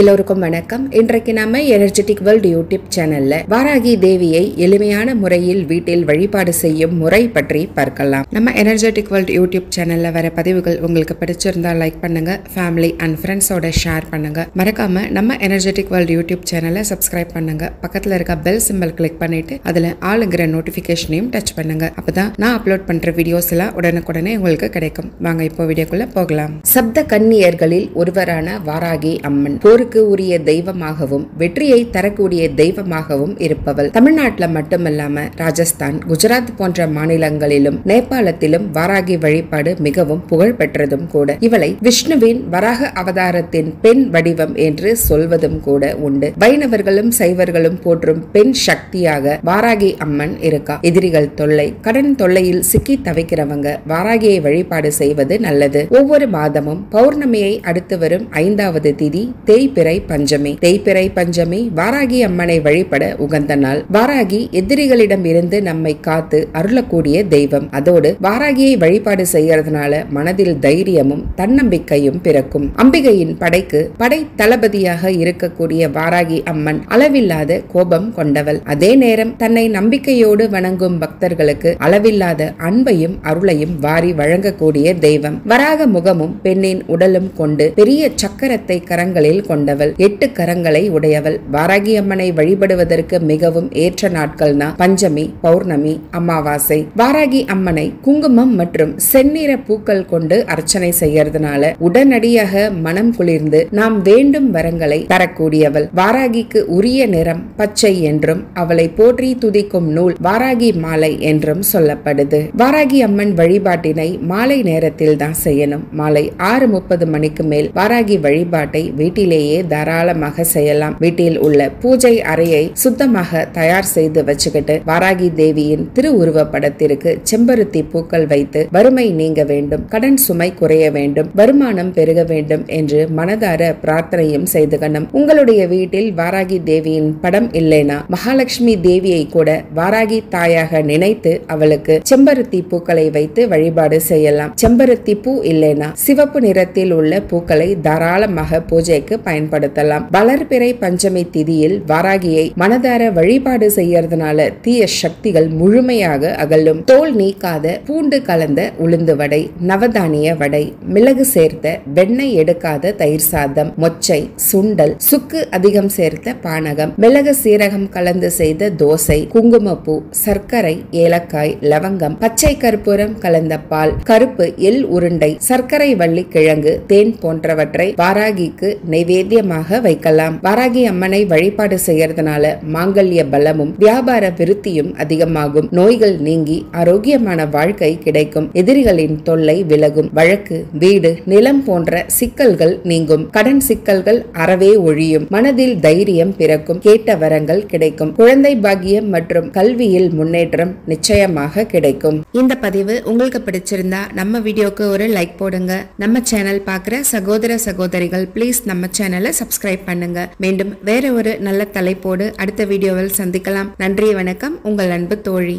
எல்லோருக்கும் வணக்கம். இன்றைக்கு நாம எனர்ஜெட்டிக் வேர்ல்டு யூடியூப் சேனல்ல வாராகி தேவியை எளிமையான முறையில் வீட்டில் வழிபாடு செய்யும் முறை பற்றி பார்க்கலாம். நம்ம எனர்ஜெட்டிக் வேர்ல்ட் யூடியூப் சேனல்ல வர பதிவுகள் உங்களுக்கு பிடிச்சிருந்தா லைக் பண்ணுங்க. ஃபேமிலி அண்ட் ஃப்ரெண்ட்ஸோட ஷேர் பண்ணுங்க. மறக்காம நம்ம எனர்ஜெட்டிக் வேர்ல்ட் யூடியூப் சேனலை சப்ஸ்கிரைப் பண்ணுங்க. பக்கத்துல இருக்க பெல் சிம்பல் கிளிக் பண்ணிட்டு அதுல ஆளுங்கிற நோட்டிபிகேஷனையும் டச் பண்ணுங்க. அப்பதான் நான் அப்லோட் பண்ற வீடியோஸ் எல்லாம் உடனுக்குடனே உங்களுக்கு கிடைக்கும். வாங்க இப்போ வீடியோக்குள்ள போகலாம். சப்த கன்னியர்களில் ஒருவரான வாராகி அம்மன். போர் போருக்கு உரிய தெய்வமாகவும் வெற்றியை தரக்கூடிய தெய்வமாகவும் இருப்பவள். தமிழ்நாட்டில் மட்டுமல்லாம ராஜஸ்தான் குஜராத் போன்ற மாநிலங்களிலும் நேபாளத்திலும் வாராகி வழிபாடு மிகவும் புகழ் பெற்றதும் கூட. இவளை விஷ்ணுவின் வராக அவதாரத்தின் பெண் வடிவம் என்று சொல்வதும் கூட உண்டு. வைணவர்களும் சைவர்களும் போற்றும் பெண் சக்தியாக வாராகி அம்மன் இருக்கா? எதிரிகள் தொல்லை. கடன் தொல்லையில் சிக்கி தவிக்கிறவங்க வாராகியை வழிபாடு செய்வது நல்லது. ஒவ்வொரு மாதமும் பௌர்ணமியை அடுத்து வரும் ஐந்தாவது திதி தேய்பிறை பஞ்சமி. தேய்பிறை பஞ்சமி வாராகி அம்மனை வழிபட உகந்த நாள். வாராகி எதிரிகளிடம் இருந்து நம்மை காத்து அருளக்கூடிய தெய்வம். அதோடு வாராகியை வழிபாடு செய்யறதுனால மனதில் தைரியமும் தன்னம்பிக்கையும் பிறக்கும். அம்பிகையின் படைக்கு படை தளபதியாக இருக்கக்கூடிய வாராகி அம்மன் அளவில்லாத கோபம் கொண்டவள். அதே நேரம் தன்னை நம்பிக்கையோடு வணங்கும் பக்தர்களுக்கு அளவில்லாத அன்பையும் அருளையும் வாரி வழங்கக்கூடிய தெய்வம். வராக முகமும் பெண்ணின் உடலும் கொண்டு பெரிய சக்கரத்தை கரங்களில் கொண்டு கொண்டவள். எட்டு கரங்களை உடையவள். வாராகி அம்மனை வழிபடுவதற்கு மிகவும் ஏற்ற நாட்கள்னா பஞ்சமி பௌர்ணமி அமாவாசை. வாராகி அம்மனை குங்குமம் மற்றும் செந்நிற பூக்கள் கொண்டு அர்ச்சனை செய்யறதுனால உடனடியாக மனம் குளிர்ந்து நாம் வேண்டும் வரங்களை தரக்கூடியவள். வாராகிக்கு உரிய நிறம் பச்சை என்றும் அவளை போற்றி துதிக்கும் நூல் வாராகி மாலை என்றும் சொல்லப்படுது. வாராகி அம்மன் வழிபாட்டினை மாலை நேரத்தில் தான் செய்யணும். மாலை ஆறு முப்பது மணிக்கு மேல் வாராகி வழிபாட்டை வீட்டிலேயே தாராளமாக செய்யலாம். வீட்டில் உள்ள பூஜை அறையை சுத்தமாக தயார் செய்து வச்சுக்கிட்டு வாராகி தேவியின் திருவுருவ படத்திற்கு செம்பருத்தி பூக்கள் வைத்து வறுமை நீங்க வேண்டும் கடன் சுமை குறைய வேண்டும் வருமானம் பெருக வேண்டும் என்று மனதார பிரார்த்தனையும் செய்துகணும் உங்களுடைய வீட்டில் வாராகி தேவியின் படம் இல்லைனா மகாலட்சுமி தேவியை கூட வாராகி தாயாக நினைத்து அவளுக்கு செம்பருத்தி பூக்களை வைத்து வழிபாடு செய்யலாம். செம்பருத்தி பூ இல்லைனா சிவப்பு நிறத்தில் உள்ள பூக்களை தாராளமாக பூஜைக்கு பயன்படுத்தலாம். வளர்பிறை பஞ்சமி திதியில் வாராகியை மனதார வழிபாடு செய்யறதுனால தீய சக்திகள் முழுமையாக அகலும். தோல் நீக்காத பூண்டு கலந்த உளுந்து வடை நவதானிய வடை மிளகு சேர்த்த வெண்ணெய் எடுக்காத தயிர் சாதம் மொச்சை சுண்டல் சுக்கு அதிகம் சேர்த்த பானகம் மிளகு சீரகம் கலந்து செய்த தோசை குங்குமப்பூ சர்க்கரை ஏலக்காய் லவங்கம் பச்சை கற்பூரம் கலந்த பால் கருப்பு எள் உருண்டை சர்க்கரை வள்ளி கிழங்கு தேன் போன்றவற்றை வாராகிக்கு தைரியமாக வைக்கலாம். வாராகி அம்மனை வழிபாடு செய்யறதுனால மாங்கல்ய பலமும் வியாபார விருத்தியும் அதிகமாகும். நோய்கள் நீங்கி ஆரோக்கியமான வாழ்க்கை கிடைக்கும். எதிரிகளின் தொல்லை விலகும். வழக்கு வீடு நிலம் போன்ற சிக்கல்கள் நீங்கும். கடன் சிக்கல்கள் அறவே ஒழியும். மனதில் தைரியம் பிறக்கும். கேட்ட வரங்கள் கிடைக்கும். குழந்தை பாக்கியம் மற்றும் கல்வியில் முன்னேற்றம் நிச்சயமாக கிடைக்கும். இந்த பதிவு உங்களுக்கு பிடிச்சிருந்தா நம்ம வீடியோக்கு ஒரு லைக் போடுங்க. நம்ம சேனல் பார்க்குற சகோதர சகோதரிகள் ப்ளீஸ் நம்ம சேனல் சேனலை சப்ஸ்கிரைப் பண்ணுங்க. மீண்டும் வேற ஒரு நல்ல தலைப்போடு அடுத்த வீடியோவில் சந்திக்கலாம். நன்றி வணக்கம். உங்கள் அன்பு தோழி.